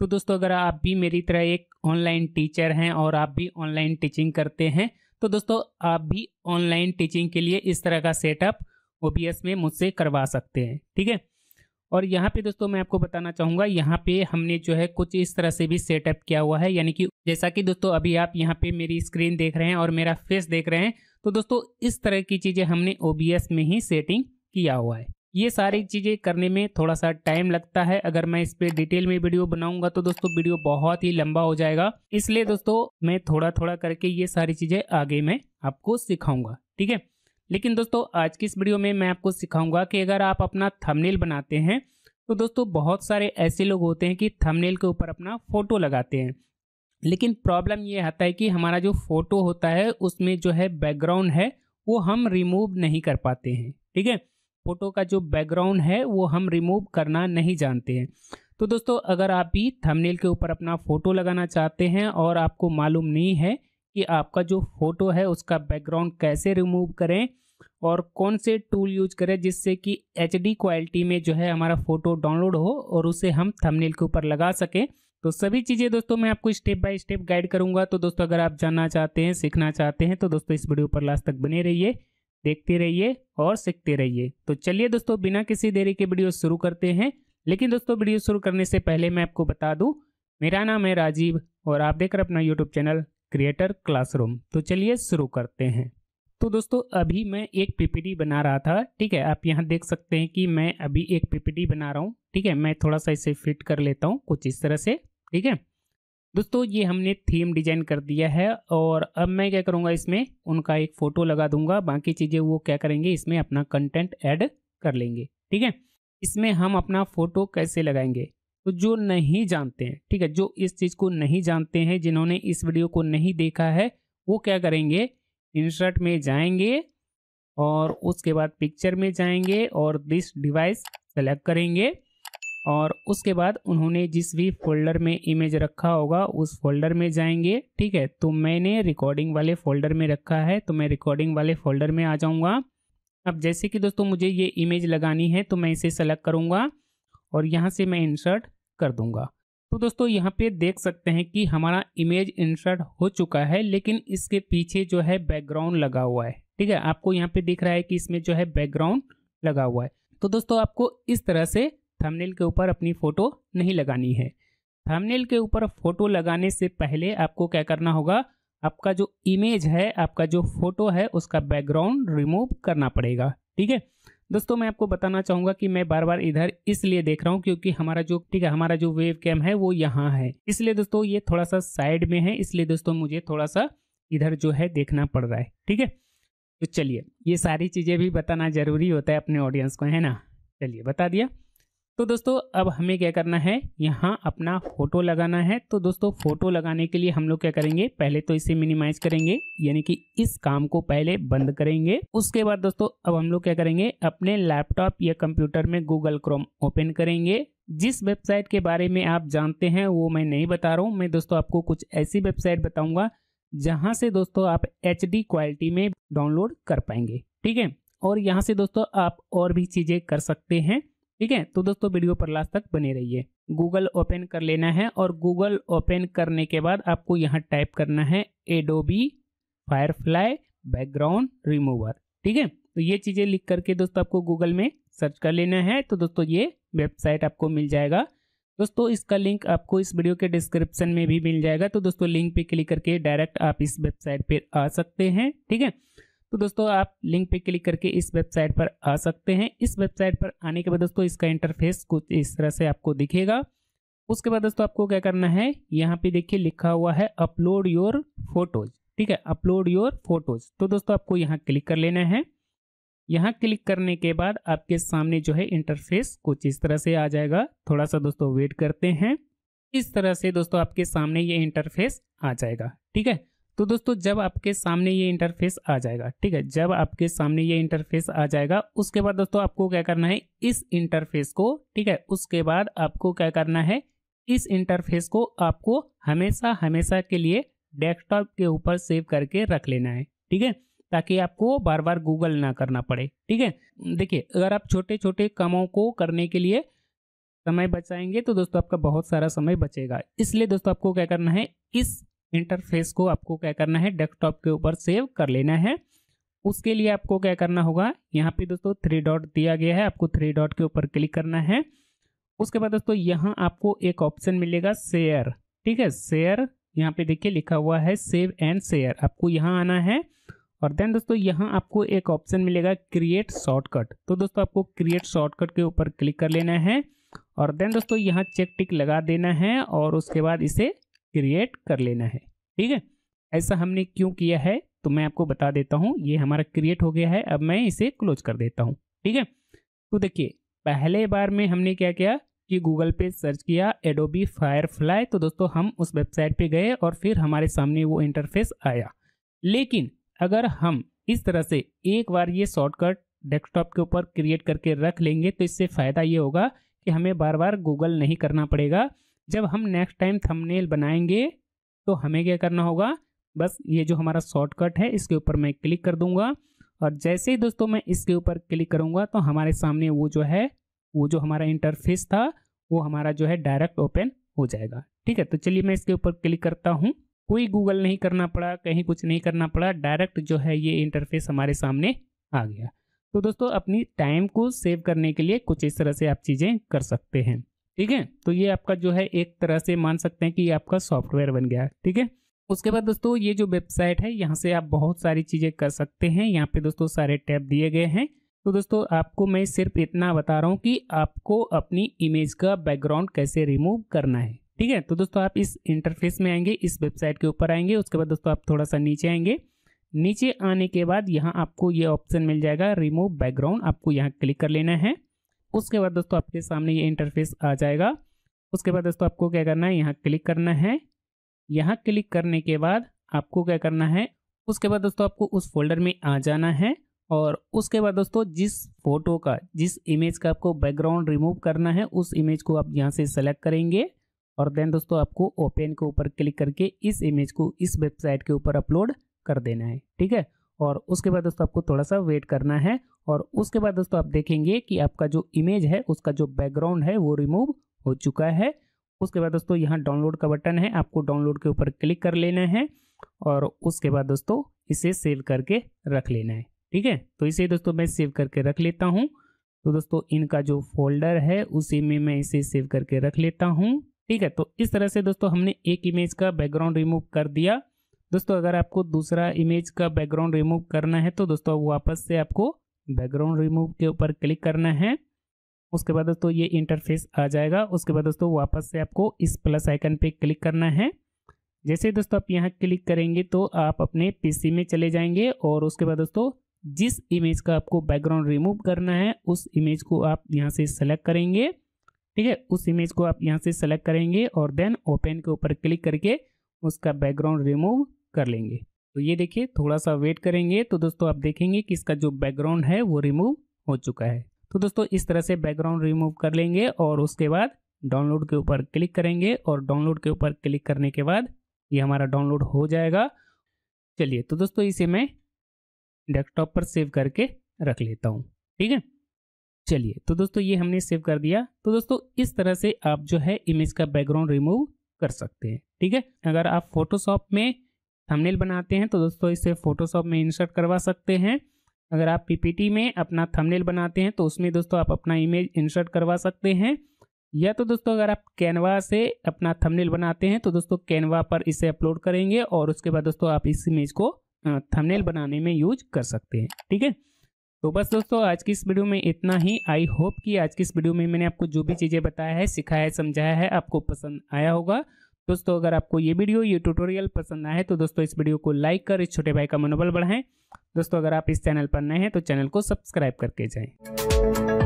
तो दोस्तों, अगर आप भी मेरी तरह एक ऑनलाइन टीचर हैं और आप भी ऑनलाइन टीचिंग करते हैं तो दोस्तों, आप भी ऑनलाइन टीचिंग के लिए इस तरह का सेटअप ओबीएस में मुझसे करवा सकते हैं, ठीक है? और यहाँ पे दोस्तों, मैं आपको बताना चाहूँगा, यहाँ पे हमने जो है कुछ इस तरह से भी सेटअप किया हुआ है, यानी कि जैसा कि दोस्तों, अभी आप यहाँ पे मेरी स्क्रीन देख रहे हैं और मेरा फेस देख रहे हैं तो दोस्तों, इस तरह की चीज़ें हमने ओबीएस में ही सेटिंग किया हुआ है। ये सारी चीज़ें करने में थोड़ा सा टाइम लगता है। अगर मैं इस पर डिटेल में वीडियो बनाऊँगा तो दोस्तों वीडियो बहुत ही लंबा हो जाएगा। इसलिए दोस्तों मैं थोड़ा थोड़ा करके ये सारी चीज़ें आगे मैं आपको सिखाऊँगा, ठीक है? लेकिन दोस्तों आज की इस वीडियो में मैं आपको सिखाऊँगा कि अगर आप अपना थंबनेल बनाते हैं तो दोस्तों बहुत सारे ऐसे लोग होते हैं कि थंबनेल के ऊपर अपना फ़ोटो लगाते हैं। लेकिन प्रॉब्लम ये आता है कि हमारा जो फ़ोटो होता है, उसमें जो है बैकग्राउंड है, वो हम रिमूव नहीं कर पाते हैं, ठीक है? फ़ोटो का जो बैकग्राउंड है, वो हम रिमूव करना नहीं जानते हैं। तो दोस्तों, अगर आप भी थंबनेल के ऊपर अपना फ़ोटो लगाना चाहते हैं और आपको मालूम नहीं है कि आपका जो फ़ोटो है, उसका बैकग्राउंड कैसे रिमूव करें और कौन से टूल यूज़ करें जिससे कि एचडी क्वालिटी में जो है हमारा फ़ोटो डाउनलोड हो और उसे हम थंबनेल के ऊपर लगा सकें। तो सभी चीज़ें दोस्तों, मैं आपको स्टेप बाय स्टेप गाइड करूँगा। तो दोस्तों, अगर आप जानना चाहते हैं, सीखना चाहते हैं तो दोस्तों, इस वीडियो पर लास्ट तक बने रहिए। देखते रहिए और सीखते रहिए। तो चलिए दोस्तों, बिना किसी देरी के वीडियो शुरू करते हैं। लेकिन दोस्तों, वीडियो शुरू करने से पहले मैं आपको बता दूँ, मेरा नाम है राजीव और आप देख रहे अपना यूट्यूब चैनल क्रिएटर क्लासरूम तो चलिए शुरू करते हैं। तो दोस्तों, अभी मैं एक पीपीटी बना रहा था, ठीक है? आप यहाँ देख सकते हैं कि मैं अभी एक पीपीटी बना रहा हूँ, ठीक है? मैं थोड़ा सा इसे फिट कर लेता हूँ, कुछ इस तरह से, ठीक है? दोस्तों, ये हमने थीम डिज़ाइन कर दिया है और अब मैं क्या करूँगा, इसमें उनका एक फ़ोटो लगा दूँगा। बाकी चीज़ें वो क्या करेंगे, इसमें अपना कंटेंट ऐड कर लेंगे, ठीक है? इसमें हम अपना फ़ोटो कैसे लगाएँगे? तो जो नहीं जानते हैं, ठीक है, जो इस चीज़ को नहीं जानते हैं, जिन्होंने इस वीडियो को नहीं देखा है, वो क्या करेंगे? इंसर्ट में जाएँगे और उसके बाद पिक्चर में जाएँगे और दिस डिवाइस सेलेक्ट करेंगे। और उसके बाद उन्होंने जिस भी फोल्डर में इमेज रखा होगा, उस फोल्डर में जाएँगे, ठीक है? तो मैंने रिकॉर्डिंग वाले फोल्डर में रखा है तो मैं रिकॉर्डिंग वाले फोल्डर में आ जाऊँगा। अब जैसे कि दोस्तों मुझे ये इमेज लगानी है तो मैं इसे सेलेक्ट करूँगा और यहाँ से मैं इंसर्ट कर दूँगा। तो दोस्तों यहाँ पे देख सकते हैं कि हमारा इमेज इंसर्ट हो चुका है, लेकिन इसके पीछे जो है बैकग्राउंड लगा हुआ है, ठीक है? आपको यहाँ पे दिख रहा है कि इसमें जो है बैकग्राउंड लगा हुआ है। तो दोस्तों आपको इस तरह से थंबनेल के ऊपर अपनी फ़ोटो नहीं लगानी है। थंबनेल के ऊपर फ़ोटो लगाने से पहले आपको क्या करना होगा? आपका जो इमेज है, आपका जो फ़ोटो है, उसका बैकग्राउंड रिमूव करना पड़ेगा। ठीक है? दोस्तों, मैं आपको बताना चाहूँगा कि मैं बार बार इधर इसलिए देख रहा हूँ क्योंकि हमारा जो, ठीक है, हमारा जो वेव कैम है, वो यहाँ है। इसलिए दोस्तों, ये थोड़ा सा साइड में है, इसलिए दोस्तों, मुझे थोड़ा सा इधर जो है देखना पड़ रहा है। ठीक है? तो चलिए, ये सारी चीज़ें भी बताना ज़रूरी होता है अपने ऑडियंस को, है ना? चलिए, बता दिया। तो दोस्तों, अब हमें क्या करना है? यहाँ अपना फ़ोटो लगाना है। तो दोस्तों फ़ोटो लगाने के लिए हम लोग क्या करेंगे? पहले तो इसे मिनिमाइज करेंगे, यानी कि इस काम को पहले बंद करेंगे। उसके बाद दोस्तों, अब हम लोग क्या करेंगे? अपने लैपटॉप या कंप्यूटर में गूगल क्रोम ओपन करेंगे। जिस वेबसाइट के बारे में आप जानते हैं, वो मैं नहीं बता रहा हूँ। मैं दोस्तों आपको कुछ ऐसी वेबसाइट बताऊँगा, जहाँ से दोस्तों आप HD क्वालिटी में डाउनलोड कर पाएँगे। ठीक है? और यहाँ से दोस्तों, आप और भी चीज़ें कर सकते हैं। ठीक है? तो दोस्तों, वीडियो पर लास्ट तक बने रहिए। गूगल ओपन कर लेना है और गूगल ओपन करने के बाद आपको यहाँ टाइप करना है एडोबी फायरफ्लाई बैकग्राउंड रिमूवर ठीक है? तो ये चीज़ें लिख करके दोस्तों आपको गूगल में सर्च कर लेना है तो दोस्तों ये वेबसाइट आपको मिल जाएगा। दोस्तों, इसका लिंक आपको इस वीडियो के डिस्क्रिप्शन में भी मिल जाएगा। तो दोस्तों, लिंक पे क्लिक करके डायरेक्ट आप इस वेबसाइट पे आ सकते हैं। ठीक है? तो दोस्तों, आप लिंक पे क्लिक करके इस वेबसाइट पर आ सकते हैं। इस वेबसाइट पर आने के बाद दोस्तों, इसका इंटरफेस कुछ इस तरह से आपको दिखेगा। उसके बाद दोस्तों, आपको क्या करना है? यहाँ पे देखिए लिखा हुआ है अपलोड योर फ़ोटोज़ ठीक है अपलोड योर फ़ोटोज़ तो दोस्तों, आपको यहाँ क्लिक कर लेना है। यहाँ क्लिक करने के बाद आपके सामने जो है इंटरफेस कुछ इस तरह से आ जाएगा। थोड़ा सा दोस्तों वेट करते हैं। इस तरह से दोस्तों, आपके सामने ये इंटरफेस आ जाएगा। ठीक है तो दोस्तों, जब आपके सामने ये इंटरफेस आ जाएगा, ठीक है, जब आपके सामने ये इंटरफेस आ जाएगा, उसके बाद दोस्तों आपको क्या करना है, इस इंटरफेस को, ठीक है, उसके बाद आपको क्या करना है, इस इंटरफेस को आपको हमेशा हमेशा के लिए डेस्कटॉप के ऊपर सेव करके रख लेना है, ठीक है, ताकि आपको बार बार गूगल ना करना पड़े, ठीक है। देखिए, अगर आप छोटे छोटे कामों को करने के लिए समय बचाएँगे तो दोस्तों आपका बहुत सारा समय बचेगा। इसलिए दोस्तों आपको क्या करना है, इस इंटरफेस को आपको क्या करना है, डेस्कटॉप के ऊपर सेव कर लेना है। उसके लिए आपको क्या करना होगा, यहाँ पे दोस्तों थ्री डॉट दिया गया है, आपको थ्री डॉट के ऊपर क्लिक करना है। उसके बाद दोस्तों यहाँ आपको एक ऑप्शन मिलेगा शेयर ठीक है शेयर यहाँ पे देखिए लिखा हुआ है सेव एंड शेयर आपको यहाँ आना है और देन दोस्तों यहाँ आपको एक ऑप्शन मिलेगा क्रिएट शॉर्टकट तो दोस्तों आपको क्रिएट शॉर्टकट के ऊपर क्लिक कर लेना है और देन दोस्तों यहाँ चेक टिक लगा देना है और उसके बाद इसे क्रिएट कर लेना है। ठीक है? ऐसा हमने क्यों किया है? तो मैं आपको बता देता हूँ। ये हमारा क्रिएट हो गया है। अब मैं इसे क्लोज कर देता हूँ। ठीक है? तो देखिए, पहले बार में हमने क्या किया कि गूगल पे सर्च किया एडोबी फायरफ्लाई तो दोस्तों, हम उस वेबसाइट पे गए और फिर हमारे सामने वो इंटरफेस आया। लेकिन अगर हम इस तरह से एक बार ये शॉर्टकट डेस्कटॉप के ऊपर क्रिएट करके रख लेंगे तो इससे फ़ायदा ये होगा कि हमें बार बार गूगल नहीं करना पड़ेगा। जब हम नेक्स्ट टाइम थंबनेल बनाएँगे तो हमें क्या करना होगा? बस ये जो हमारा शॉर्टकट है, इसके ऊपर मैं क्लिक कर दूँगा। और जैसे ही दोस्तों मैं इसके ऊपर क्लिक करूँगा तो हमारे सामने वो जो है, वो जो हमारा इंटरफेस था, वो हमारा जो है डायरेक्ट ओपन हो जाएगा। ठीक है तो चलिए मैं इसके ऊपर क्लिक करता हूँ। कोई गूगल नहीं करना पड़ा, कहीं कुछ नहीं करना पड़ा डायरेक्ट जो है ये इंटरफेस हमारे सामने आ गया। तो दोस्तों, अपनी टाइम को सेव करने के लिए कुछ इस तरह से आप चीज़ें कर सकते हैं। ठीक है? तो ये आपका जो है एक तरह से मान सकते हैं कि ये आपका सॉफ्टवेयर बन गया, ठीक है? उसके बाद दोस्तों, ये जो वेबसाइट है, यहाँ से आप बहुत सारी चीज़ें कर सकते हैं। यहाँ पे दोस्तों सारे टैब दिए गए हैं। तो दोस्तों, आपको मैं सिर्फ़ इतना बता रहा हूँ कि आपको अपनी इमेज का बैकग्राउंड कैसे रिमूव करना है, ठीक है? तो दोस्तों, आप इस इंटरफेस में आएँगे, इस वेबसाइट के ऊपर आएँगे। उसके बाद दोस्तों, आप थोड़ा सा नीचे आएँगे। नीचे आने के बाद यहाँ आपको ये ऑप्शन मिल जाएगा, रिमूव बैकग्राउंड। आपको यहाँ क्लिक कर लेना है। उसके बाद दोस्तों आपके सामने ये इंटरफेस आ जाएगा। उसके बाद दोस्तों आपको क्या करना है? यहाँ क्लिक करना है। यहाँ क्लिक करने के बाद आपको क्या करना है? उसके बाद दोस्तों आपको उस फोल्डर में आ जाना है और उसके बाद दोस्तों जिस फ़ोटो का, जिस इमेज का आपको बैकग्राउंड रिमूव करना है, उस इमेज को आप यहाँ से सेलेक्ट करेंगे और देन दोस्तों आपको ओपन के ऊपर क्लिक करके इस इमेज को इस वेबसाइट के ऊपर अपलोड कर देना है। ठीक है? और उसके बाद दोस्तों आपको थोड़ा सा वेट करना है और उसके बाद दोस्तों आप देखेंगे कि आपका जो इमेज है, उसका जो बैकग्राउंड है, वो रिमूव हो चुका है। उसके बाद दोस्तों यहाँ डाउनलोड का बटन है, आपको डाउनलोड के ऊपर क्लिक कर लेना है और उसके बाद दोस्तों इसे सेव करके रख लेना है, ठीक है? तो इसे दोस्तों मैं सेव करके रख लेता हूँ। तो दोस्तों इनका जो फोल्डर है, उसी में मैं इसे सेव करके रख लेता हूँ, ठीक है? तो इस तरह से दोस्तों हमने एक इमेज का बैकग्राउंड रिमूव कर दिया। दोस्तों, अगर आपको दूसरा इमेज का बैकग्राउंड रिमूव करना है तो दोस्तों वापस से आपको बैकग्राउंड रिमूव के ऊपर क्लिक करना है। उसके बाद दोस्तों ये इंटरफेस आ जाएगा। उसके बाद दोस्तों वापस से आपको इस प्लस आइकन पे क्लिक करना है। जैसे दोस्तों आप यहाँ क्लिक करेंगे तो आप अपने पीसी में चले जाएँगे और उसके बाद दोस्तों जिस इमेज का आपको बैकग्राउंड रिमूव करना है, उस इमेज को आप यहाँ से सेलेक्ट करेंगे। ठीक है? उस इमेज को आप यहाँ से सेलेक्ट करेंगे और देन ओपन के ऊपर क्लिक करके उसका बैकग्राउंड रिमूव कर लेंगे। तो ये देखिए थोड़ा सा वेट करेंगे तो दोस्तों आप देखेंगे कि इसका जो बैकग्राउंड है वो रिमूव हो चुका है। तो दोस्तों इस तरह से बैकग्राउंड रिमूव कर लेंगे और उसके बाद डाउनलोड के ऊपर क्लिक करेंगे और डाउनलोड के ऊपर क्लिक करने के बाद ये हमारा डाउनलोड हो जाएगा। चलिए तो दोस्तों इसे मैं डेस्कटॉप पर सेव करके रख लेता हूँ। ठीक है? चलिए तो दोस्तों ये हमने सेव कर दिया। तो दोस्तों इस तरह से आप जो है इमेज का बैकग्राउंड रिमूव कर सकते हैं। ठीक है? अगर आप फोटोशॉप में थंबनेल बनाते हैं तो दोस्तों इसे फोटोशॉप में इंसर्ट करवा सकते हैं। अगर आप पीपीटी में अपना थंबनेल बनाते हैं तो उसमें दोस्तों आप अपना इमेज इंसर्ट करवा सकते हैं। या तो दोस्तों अगर आप कैनवा से अपना थंबनेल बनाते हैं तो दोस्तों कैनवा पर इसे अपलोड करेंगे और उसके बाद दोस्तों आप इस इमेज को थंबनेल बनाने में यूज़ कर सकते हैं, ठीक है? तो बस दोस्तों आज की इस वीडियो में इतना ही। आई होप कि आज की इस वीडियो में मैंने आपको जो भी चीज़ें बताया है, सिखाया है, समझाया है, आपको पसंद आया होगा। दोस्तों, अगर आपको ये वीडियो, ये ट्यूटोरियल पसंद आए तो दोस्तों, इस वीडियो को लाइक कर, इस छोटे भाई का मनोबल बढ़ाएँ। दोस्तों, अगर आप इस चैनल पर नए हैं तो चैनल को सब्सक्राइब करके जाएँ।